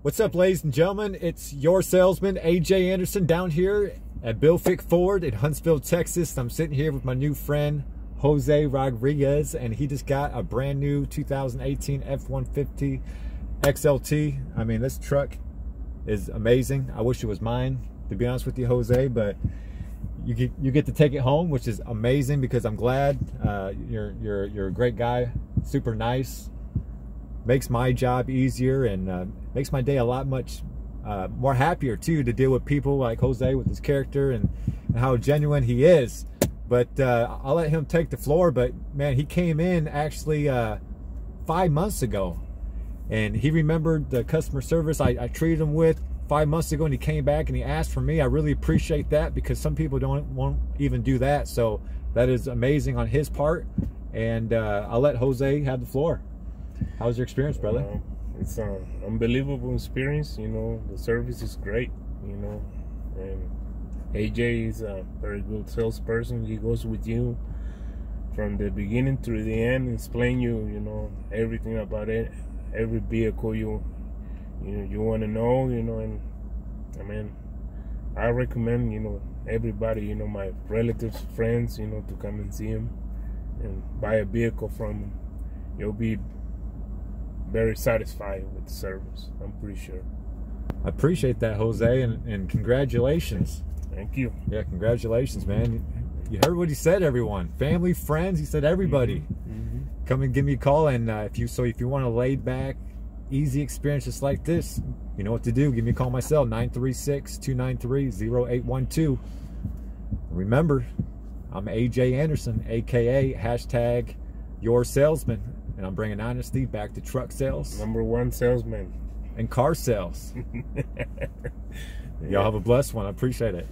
What's up, ladies and gentlemen? It's your salesman, AJ Anderson, down here at Bill Fick Ford in Huntsville, Texas. I'm sitting here with my new friend, Jose Rodriguez, and he just got a brand new 2018 F-150 XLT. I mean, this truck is amazing. I wish it was mine, to be honest with you, Jose, but you get, you get to take it home, which is amazing because I'm glad uh, you're, you're, you're a great guy, super nice, makes my job easier and uh, makes my day a lot much uh, more happier too to deal with people like Jose with his character and, and how genuine he is. But uh, I'll let him take the floor. But man, he came in actually uh, five months ago and he remembered the customer service I, I treated him with five months ago and he came back and he asked for me. I really appreciate that because some people don't won't even do that. So that is amazing on his part. And uh, I'll let Jose have the floor. How was your experience, brother? It's an unbelievable experience. You know, the service is great. You know, and AJ is a very good salesperson. He goes with you from the beginning to the end, explain you, you know, everything about it, every vehicle you, you you want to know, you know, and I mean, I recommend, you know, everybody, you know, my relatives, friends, you know, to come and see him and buy a vehicle from him. You'll be very satisfied with the service. I'm pretty sure. I appreciate that, Jose, and, and congratulations. Thank you. Yeah, congratulations, man. You heard what he said, everyone. Family, friends, he said everybody. Mm -hmm. Come and give me a call, and uh, if you so if you want a laid back, easy experience just like this, you know what to do. Give me a call myself, 936-293-0812. Remember, I'm AJ Anderson, aka hashtag your salesman and I'm bringing honesty back to truck sales. Number one salesman. And car sales. Y'all have a blessed one. I appreciate it.